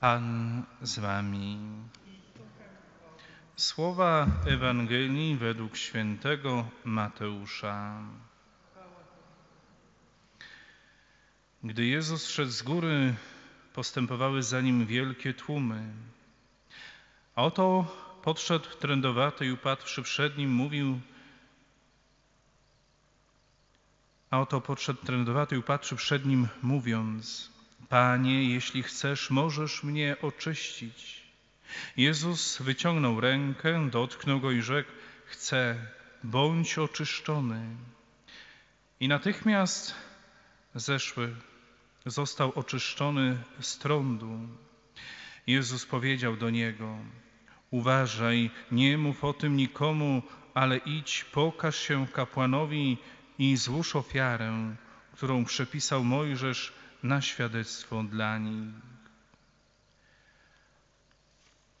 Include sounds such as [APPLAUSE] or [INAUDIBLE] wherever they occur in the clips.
Pan z wami. Słowa Ewangelii według świętego Mateusza. Gdy Jezus szedł z góry, postępowały za nim wielkie tłumy. A oto podszedł trędowaty i upadłszy przed nim, mówił: A oto podszedł trędowaty i upadłszy przed nim, mówiąc: Panie, jeśli chcesz, możesz mnie oczyścić. Jezus wyciągnął rękę, dotknął go i rzekł: Chcę, bądź oczyszczony. I natychmiast zeszły, został oczyszczony z trądu. Jezus powiedział do niego: Uważaj, nie mów o tym nikomu, ale idź, pokaż się kapłanowi i złóż ofiarę, którą przepisał Mojżesz na świadectwo dla nich.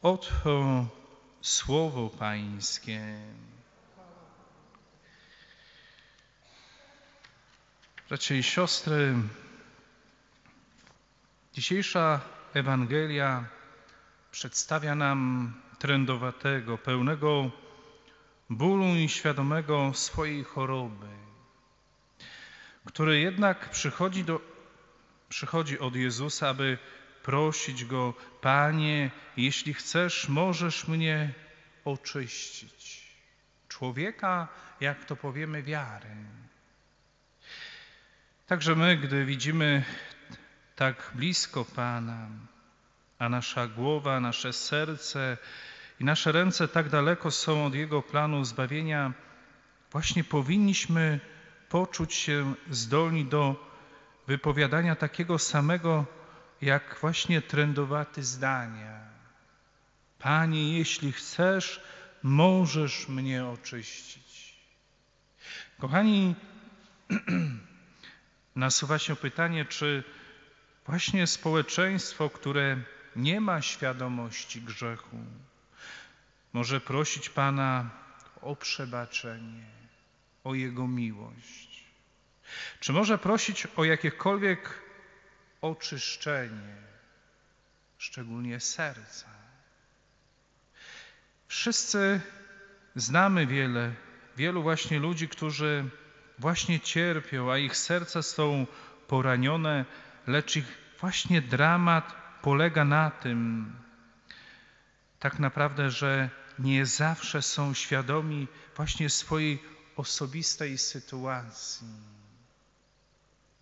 Oto słowo Pańskie. Bracia i siostry, dzisiejsza Ewangelia przedstawia nam trędowatego, pełnego bólu i świadomego swojej choroby, który jednak przychodzi, do, przychodzi od Jezusa, aby prosić Go, Panie, jeśli chcesz, możesz mnie oczyścić. Człowieka, jak to powiemy, wiary. Także my, gdy widzimy tak blisko Pana, a nasza głowa, nasze serce i nasze ręce tak daleko są od Jego planu zbawienia, właśnie powinniśmy poczuć się zdolni do wypowiadania takiego samego, jak właśnie trędowaty zdania. Panie, jeśli chcesz, możesz mnie oczyścić. Kochani, [CLEARS THROAT] nasuwa się pytanie, czy właśnie społeczeństwo, które nie ma świadomości grzechu, może prosić Pana o przebaczenie, o Jego miłość. Czy może prosić o jakiekolwiek oczyszczenie, szczególnie serca? Wszyscy znamy wiele, wielu właśnie ludzi, którzy właśnie cierpią, a ich serca są poranione, lecz ich właśnie dramat polega na tym, tak naprawdę, że nie zawsze są świadomi właśnie swojej osobistej sytuacji.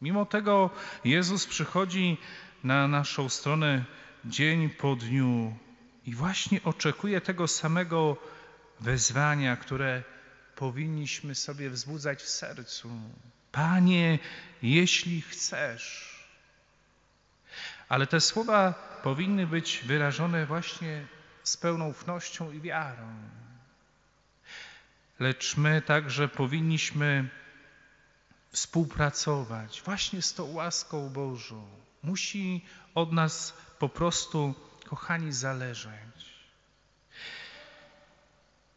Mimo tego Jezus przychodzi na naszą stronę dzień po dniu i właśnie oczekuje tego samego wezwania, które powinniśmy sobie wzbudzać w sercu. Panie, jeśli chcesz. Ale te słowa powinny być wyrażone właśnie z pełną ufnością i wiarą. Lecz my także powinniśmy współpracować właśnie z tą łaską Bożą. Musi od nas po prostu, kochani, zależeć.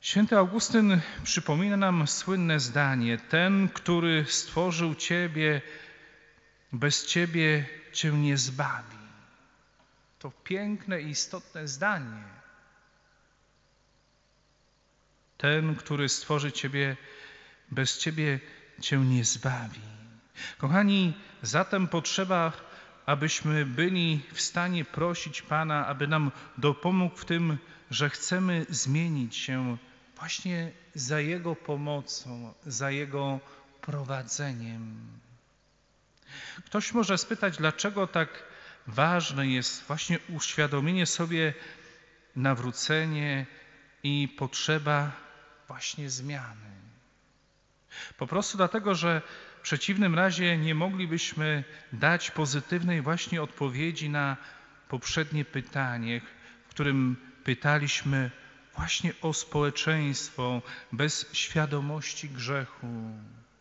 Święty Augustyn przypomina nam słynne zdanie: Ten, który stworzył Ciebie, bez Ciebie Cię nie zbawi. To piękne i istotne zdanie. Ten, który stworzy Ciebie, bez Ciebie Cię nie zbawi. Kochani, zatem potrzeba, abyśmy byli w stanie prosić Pana, aby nam dopomógł w tym, że chcemy zmienić się właśnie za Jego pomocą, za Jego prowadzeniem. Ktoś może spytać, dlaczego tak ważne jest właśnie uświadomienie sobie nawrócenie i potrzeba właśnie zmiany. Po prostu dlatego, że w przeciwnym razie nie moglibyśmy dać pozytywnej właśnie odpowiedzi na poprzednie pytanie, w którym pytaliśmy właśnie o społeczeństwo bez świadomości grzechu,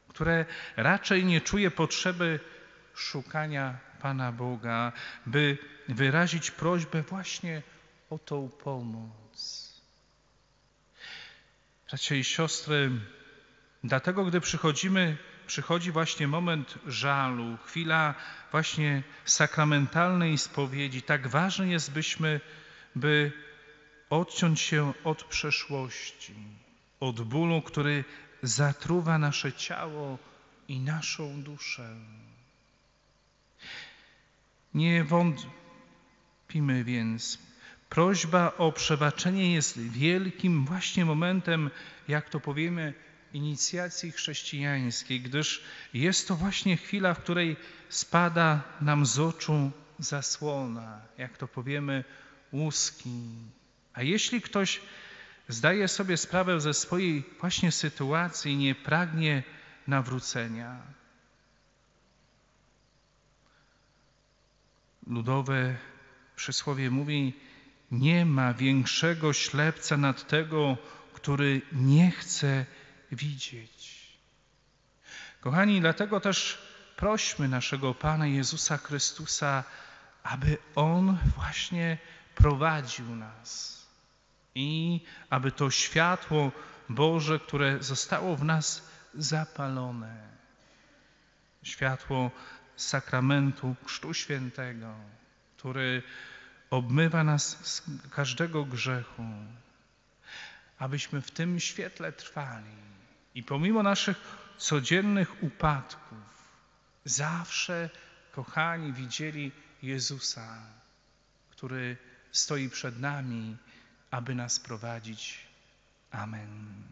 które raczej nie czuje potrzeby szukania Pana Boga, by wyrazić prośbę właśnie o tą pomoc. Bracia i siostry, dlatego gdy przychodzimy przychodzi właśnie moment żalu, chwila właśnie sakramentalnej spowiedzi, tak ważne jest, byśmy, by odciąć się od przeszłości, od bólu, który zatruwa nasze ciało i naszą duszę. Nie wątpimy więc. Prośba o przebaczenie jest wielkim właśnie momentem, jak to powiemy, inicjacji chrześcijańskiej, gdyż jest to właśnie chwila, w której spada nam z oczu zasłona, jak to powiemy, łuski. A jeśli ktoś zdaje sobie sprawę ze swojej właśnie sytuacji i nie pragnie nawrócenia, ludowe przysłowie mówi: Nie ma większego ślepca nad tego, który nie chce widzieć. Kochani, dlatego też prośmy naszego Pana Jezusa Chrystusa, aby On właśnie prowadził nas i aby to światło Boże, które zostało w nas zapalone, światło sakramentu Chrztu Świętego, który obmywa nas z każdego grzechu, abyśmy w tym świetle trwali i pomimo naszych codziennych upadków zawsze, kochani, widzieli Jezusa, który stoi przed nami, aby nas prowadzić. Amen.